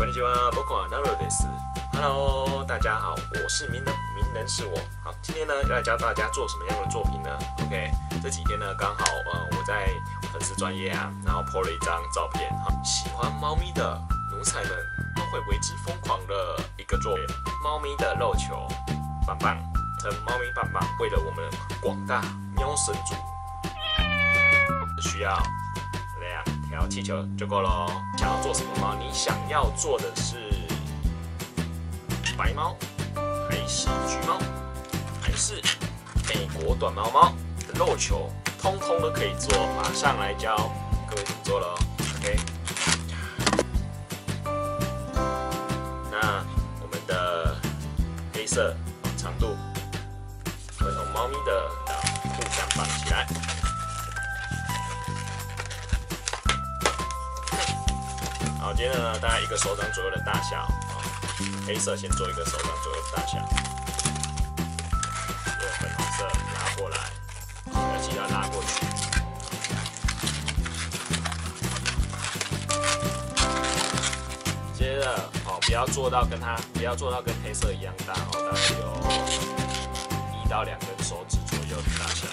こんにちは、僕はナロです。Hello，大家好，我是名人，名人是我。好，今天呢要来教大家做什么样的作品呢？OK，这几天呢刚好呃我在粉丝专业啊，然后 po 了一张照片，好，喜欢猫咪的奴才们都会为之疯狂的一个作品，猫咪的肉球棒棒，称猫咪棒棒，为了我们广大喵神族需要。 然后气球就够了。想要做什么猫？你想要做的是白猫，还是橘猫，还是美国短毛猫的肉球？通通都可以做。马上来教各位怎么做了。OK。那我们的黑色长度会从猫咪的互相绑起来。接着呢，大概一个手掌左右的大小，黑色先做一个手掌左右的大小，用粉红色拉过来，要记得拉过去。接着，哦，不要做到跟它，不要做到跟黑色一样大哦，大概有一到两根手指左右的大小。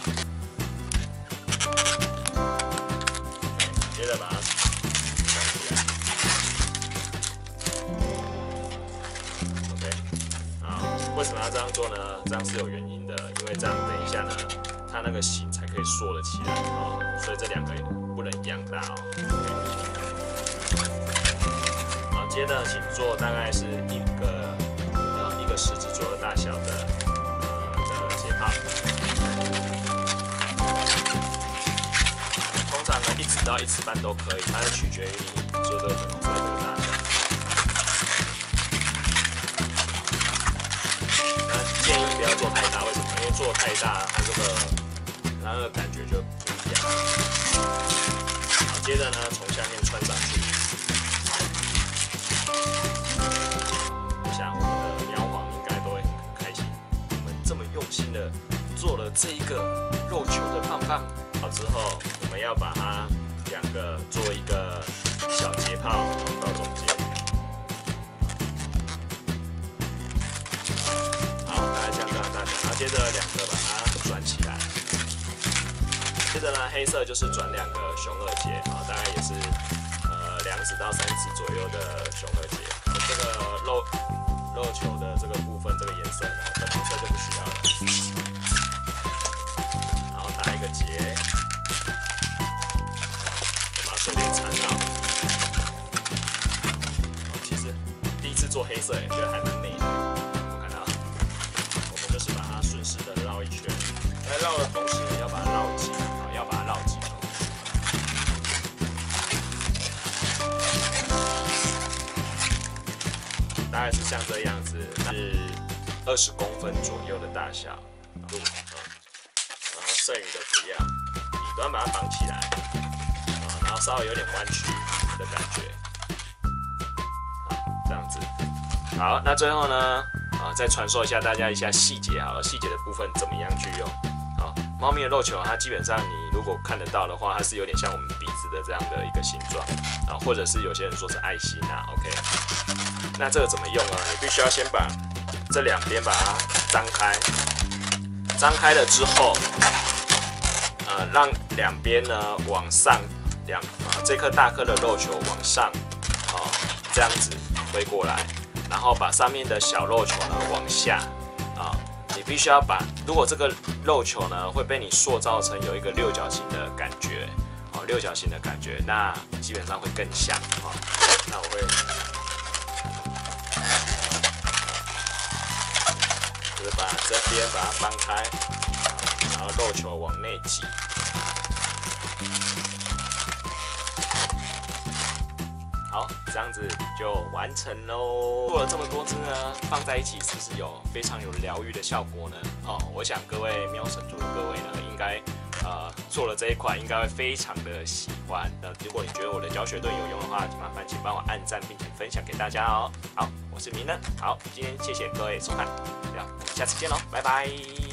为什么要这样做呢？这样是有原因的，因为这样等一下呢，它那个形才可以缩得起来啊。所以这两个不能一样大哦。好，接着请做大概是一个呃一个食指左右大小的呃的节拍。通常呢一指到一指半都可以，它是取决于你做这做太大，它这个那个感觉就不一样。好，接着呢，从下面穿上去。我想我们的喵皇应该都会很开心，我们这么用心的做了这一个肉球的棒棒。好之后，我们要把它两个做一个接着两个把它转起来，接着呢黑色就是转两个熊二节啊，大概也是呃两指到三指左右的熊二节。这个肉肉球的这个部分，这个颜色呢，粉红色就不需要了。然后打一个结，把手链缠绕。其实第一次做黑色，也觉得还蛮大概是像这样子，是二十公分左右的大小。然后剩余的不要，底端把它绑起来，然后稍微有点弯曲的感觉，这样子。好，那最后呢，啊，再传授一下大家一下细节，好了，细节的部分怎么样去用？好猫咪的肉球，它基本上你如果看得到的话，它是有点像我们鼻子的这样的一个形状啊，或者是有些人说是爱心啊。OK，那这个怎么用呢？你必须要先把这两边把它张开，张开了之后，呃，让两边呢往上两啊，这颗大颗的肉球往上，啊，这样子推过来，然后把上面的小肉球呢往下。必须要把，如果这个肉球呢会被你塑造成有一个六角形的感觉，哦，六角形的感觉，那基本上会更像，哦。那我会，就是把这边把它翻开，然后肉球往内挤。好，这样子就完成喽。做了这么多只呢，放在一起是不是有非常有疗愈的效果呢？哦，我想各位喵神族的各位呢，应该呃做了这一款，应该会非常的喜欢。那如果你觉得我的教学对有用的话，麻烦请帮我按赞并且分享给大家哦。好，我是明人，好，今天谢谢各位收看，这样下次见喽，拜拜。